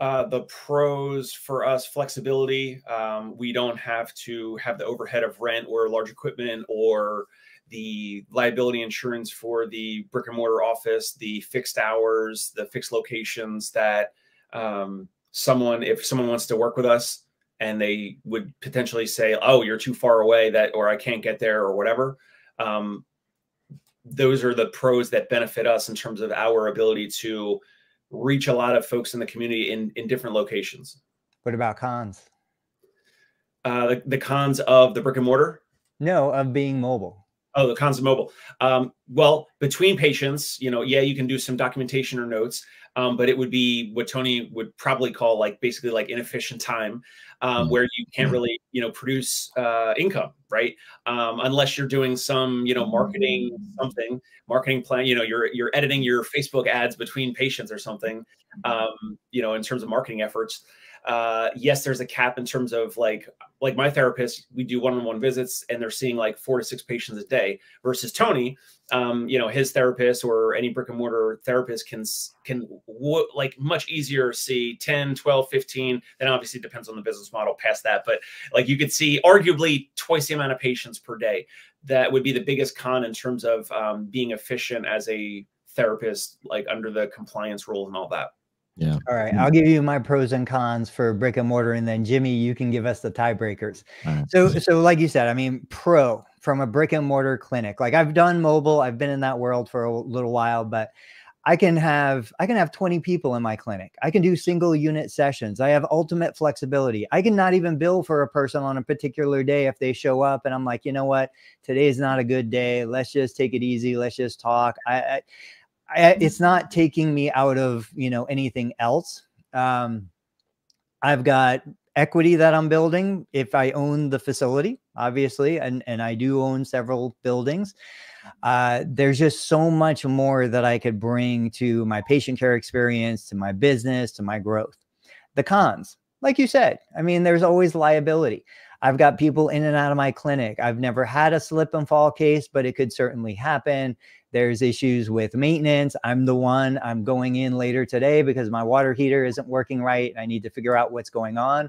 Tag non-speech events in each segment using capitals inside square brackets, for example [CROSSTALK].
Uh, the pros for us flexibility. Um, we don't have to have the overhead of rent or large equipment or the liability insurance for the brick and mortar office, the fixed hours, the fixed locations that um, someone, if someone wants to work with us and they would potentially say, oh, you're too far away that, or I can't get there or whatever. Um, those are the pros that benefit us in terms of our ability to reach a lot of folks in the community in, in different locations. What about cons? Uh, the, the cons of the brick and mortar? No, of being mobile. Oh, the cons of mobile. Um, well, between patients, you know, yeah, you can do some documentation or notes, um, but it would be what Tony would probably call like basically like inefficient time, um, mm-hmm. where you can't mm-hmm. really, you know, produce uh, income, right? Um, unless you're doing some, you know, marketing something, marketing plan. You know, you're you're editing your Facebook ads between patients or something, um, you know, in terms of marketing efforts uh, yes, there's a cap in terms of like like my therapist, we do one-on-one visits and they're seeing like four to six patients a day versus Tony, um, you know, his therapist or any brick and mortar therapist can can like much easier see 10, 12, 15. Then obviously depends on the business model past that, but like you could see arguably twice the amount of patients per day. That would be the biggest con in terms of um, being efficient as a therapist, like under the compliance rules and all that. Yeah. All right. I'll give you my pros and cons for brick and mortar, and then Jimmy, you can give us the tiebreakers. Right. So, so like you said, I mean, pro from a brick and mortar clinic. Like I've done mobile, I've been in that world for a little while, but I can have I can have 20 people in my clinic. I can do single unit sessions. I have ultimate flexibility. I can not even bill for a person on a particular day if they show up and I'm like, you know what, today's not a good day. Let's just take it easy. Let's just talk. I, I I, it's not taking me out of you know anything else. Um, I've got equity that I'm building if I own the facility, obviously, and and I do own several buildings. Uh, there's just so much more that I could bring to my patient care experience, to my business, to my growth. The cons, like you said, I mean, there's always liability. I've got people in and out of my clinic. I've never had a slip and fall case, but it could certainly happen. There's issues with maintenance. I'm the one I'm going in later today because my water heater isn't working right. I need to figure out what's going on.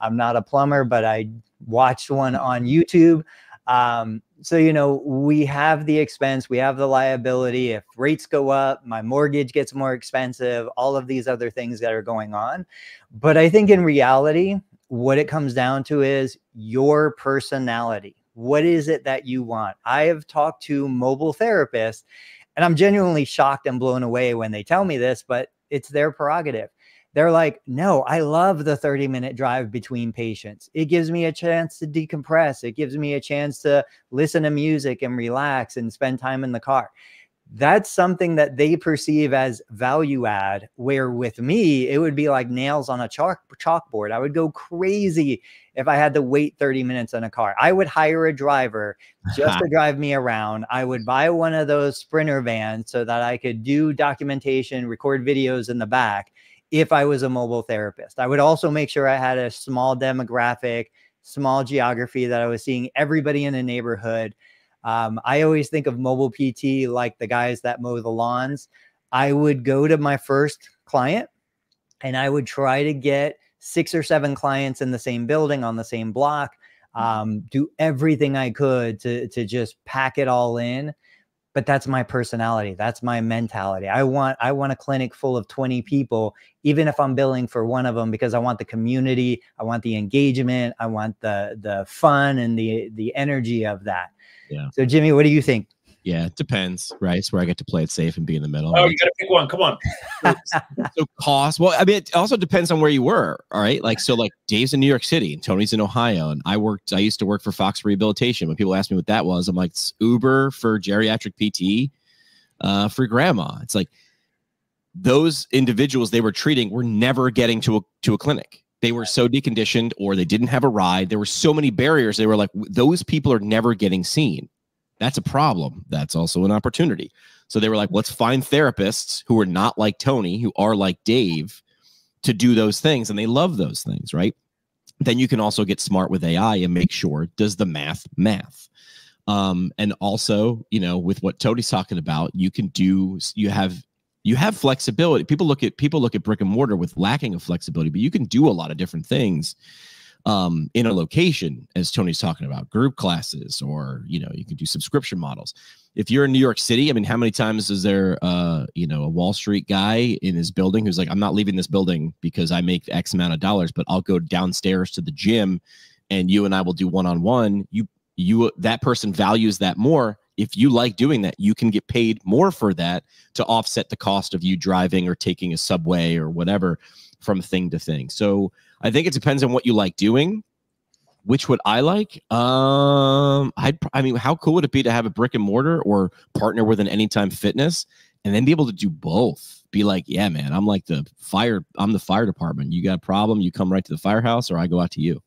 I'm not a plumber, but I watched one on YouTube. Um, so, you know, we have the expense, we have the liability. If rates go up, my mortgage gets more expensive, all of these other things that are going on. But I think in reality, what it comes down to is your personality. What is it that you want? I have talked to mobile therapists and I'm genuinely shocked and blown away when they tell me this, but it's their prerogative. They're like, no, I love the 30 minute drive between patients. It gives me a chance to decompress. It gives me a chance to listen to music and relax and spend time in the car that's something that they perceive as value add where with me it would be like nails on a chalk chalkboard. I would go crazy if i had to wait 30 minutes in a car. I would hire a driver just to [LAUGHS] drive me around. I would buy one of those sprinter vans so that i could do documentation record videos in the back if i was a mobile therapist. I would also make sure i had a small demographic small geography that i was seeing everybody in the neighborhood um, I always think of mobile PT like the guys that mow the lawns. I would go to my first client and I would try to get six or seven clients in the same building on the same block. Mm-hmm. Um, do everything I could to to just pack it all in. But that's my personality. That's my mentality. I want I want a clinic full of 20 people, even if I'm billing for one of them, because I want the community, I want the engagement, I want the the fun and the the energy of that. Yeah. So Jimmy, what do you think? Yeah, it depends, right? It's where I get to play it safe and be in the middle. Oh, you got to pick one. Come on. [LAUGHS] so cost. Well, I mean, it also depends on where you were. All right, like so, like Dave's in New York City and Tony's in Ohio, and I worked. I used to work for Fox Rehabilitation. When people ask me what that was, I'm like, it's Uber for geriatric PT, uh, for grandma. It's like those individuals they were treating were never getting to a to a clinic they were so deconditioned or they didn't have a ride. There were so many barriers. They were like, those people are never getting seen. That's a problem. That's also an opportunity. So they were like, let's find therapists who are not like Tony, who are like Dave to do those things. And they love those things, right? Then you can also get smart with AI and make sure does the math math. Um, and also, you know, with what Tony's talking about, you can do, you have you have flexibility. People look at people look at brick and mortar with lacking of flexibility, but you can do a lot of different things um, in a location, as Tony's talking about, group classes, or you know, you can do subscription models. If you're in New York City, I mean, how many times is there, uh, you know, a Wall Street guy in his building who's like, I'm not leaving this building because I make X amount of dollars, but I'll go downstairs to the gym, and you and I will do one on one. You, you, that person values that more. If you like doing that, you can get paid more for that to offset the cost of you driving or taking a subway or whatever from thing to thing. So I think it depends on what you like doing. Which would I like? Um, I I mean, how cool would it be to have a brick and mortar or partner with an Anytime Fitness and then be able to do both? Be like, yeah, man, I'm like the fire. I'm the fire department. You got a problem? You come right to the firehouse, or I go out to you.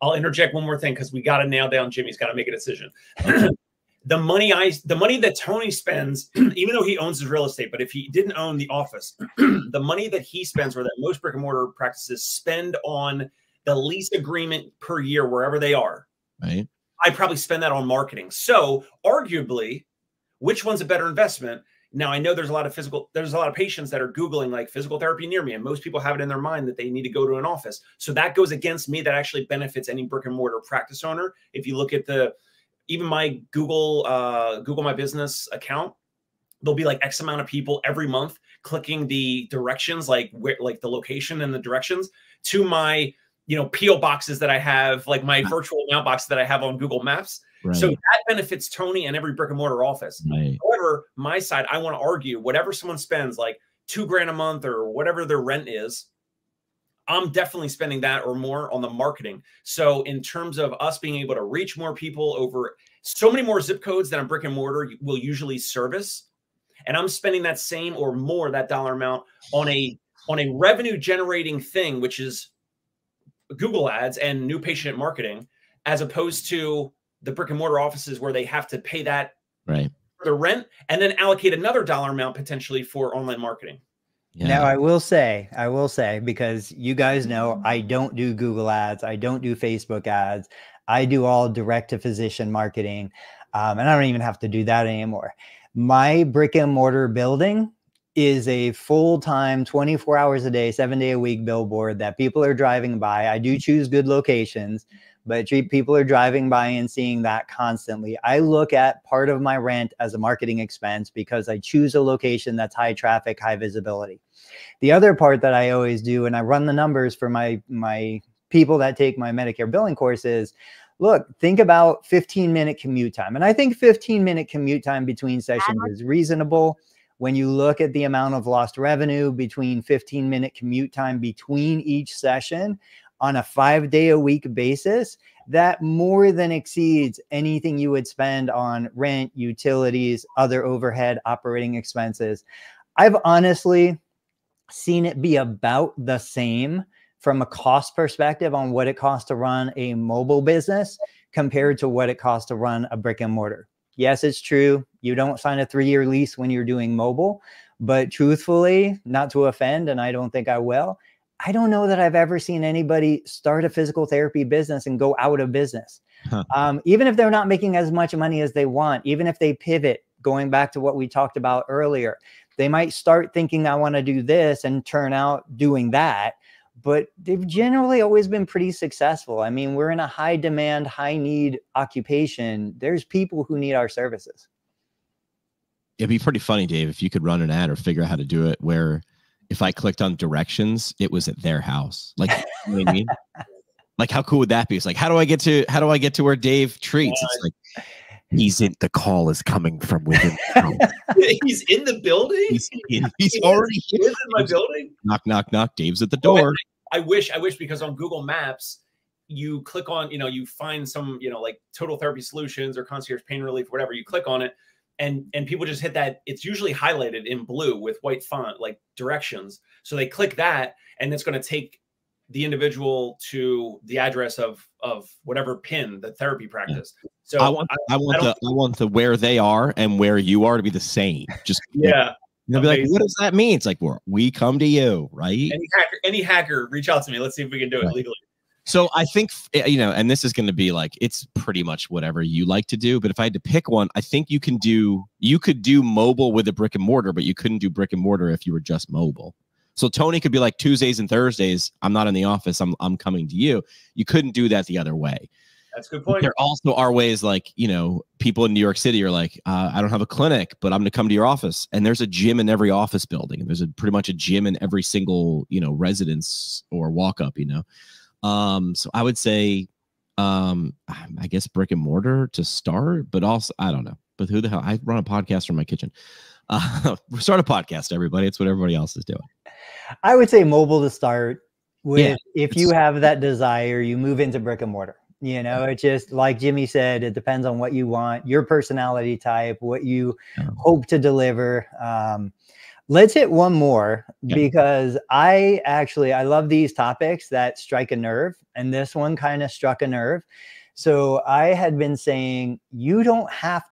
I'll interject one more thing because we got to nail down. Jimmy's got to make a decision. [CLEARS THROAT] the money I, the money that Tony spends, [CLEARS THROAT] even though he owns his real estate, but if he didn't own the office, [CLEARS THROAT] the money that he spends, or that most brick and mortar practices spend on the lease agreement per year, wherever they are, right? I probably spend that on marketing. So, arguably, which one's a better investment? Now, I know there's a lot of physical, there's a lot of patients that are Googling like physical therapy near me, and most people have it in their mind that they need to go to an office. So, that goes against me. That actually benefits any brick and mortar practice owner. If you look at the, even my Google uh, Google My Business account, there'll be like X amount of people every month clicking the directions, like where, like the location and the directions to my you know PO boxes that I have, like my [LAUGHS] virtual mailbox that I have on Google Maps. Right. So that benefits Tony and every brick and mortar office. Right. However, my side, I want to argue whatever someone spends, like two grand a month or whatever their rent is, I'm definitely spending that or more on the marketing. So in terms of us being able to reach more people over so many more zip codes than a brick and mortar will usually service, and I'm spending that same or more that dollar amount on a on a revenue generating thing, which is Google ads and new patient marketing, as opposed to the brick and mortar offices where they have to pay that right the rent and then allocate another dollar amount potentially for online marketing. Yeah. Now I will say, I will say, because you guys know I don't do Google ads, I don't do Facebook ads, I do all direct to physician marketing, um, and I don't even have to do that anymore. My brick and mortar building is a full time, 24 hours a day, seven day a week billboard that people are driving by. I do choose good locations, but people are driving by and seeing that constantly. I look at part of my rent as a marketing expense because I choose a location that's high traffic, high visibility. The other part that I always do, and I run the numbers for my my people that take my Medicare billing courses, look, think about 15 minute commute time. And I think 15 minute commute time between sessions is reasonable. When you look at the amount of lost revenue between 15 minute commute time between each session on a five day a week basis, that more than exceeds anything you would spend on rent, utilities, other overhead operating expenses. I've honestly, seen it be about the same from a cost perspective on what it costs to run a mobile business compared to what it costs to run a brick and mortar. Yes, it's true. You don't sign a three year lease when you're doing mobile, but truthfully, not to offend, and I don't think I will, I don't know that I've ever seen anybody start a physical therapy business and go out of business. Huh. Um, even if they're not making as much money as they want, even if they pivot, going back to what we talked about earlier, they might start thinking, I want to do this and turn out doing that. But they've generally always been pretty successful. I mean, we're in a high demand, high need occupation. There's people who need our services. It'd be pretty funny, Dave, if you could run an ad or figure out how to do it where if I clicked on directions, it was at their house. Like, you know what I mean? [LAUGHS] like, how cool would that be? It's like, how do I get to how do I get to where Dave treats? It's like he's in the call is coming from within [LAUGHS] [LAUGHS] he's in the building he's, in, he's already in my building knock knock knock dave's at the oh, door I, I, wish i wish because on google maps you click on you know you find some you know like total therapy solutions or concierge pain relief whatever you click on it and and people just hit that it's usually highlighted in blue with white font like directions so they click that and it's going to take the individual to the address of of whatever pin the therapy practice. So I want I, I want I the I want the where they are and where you are to be the same. Just [LAUGHS] yeah. They'll be like, what does that mean? It's like, well, we come to you, right? Any hacker, any hacker, reach out to me. Let's see if we can do it right. legally. So I think eh, you know, and this is going to be like it's pretty much whatever you like to do. But if I had to pick one, I think you can do you could do mobile with a brick and mortar, but you couldn't do brick and mortar if you were just mobile. So Tony could be like Tuesdays and Thursdays. I'm not in the office. I'm I'm coming to you. You couldn't do that the other way. That's a good point. There also are ways like you know people in New York City are like uh, I don't have a clinic, but I'm going to come to your office, and there's a gym in every office building, and there's a pretty much a gym in every single you know residence or walk up. You know, um, so I would say, um, I guess brick and mortar to start, but also I don't know. But who the hell? I run a podcast from my kitchen. Uh, [LAUGHS] start a podcast, everybody. It's what everybody else is doing. I would say mobile to start with. Yeah, if you have that desire, you move into brick and mortar. You know, it just like Jimmy said, it depends on what you want, your personality type, what you hope to deliver. Um, let's hit one more yeah. because I actually I love these topics that strike a nerve, and this one kind of struck a nerve. So I had been saying you don't have